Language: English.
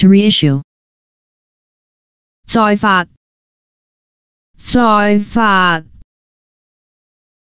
to reissue. 再發，再發。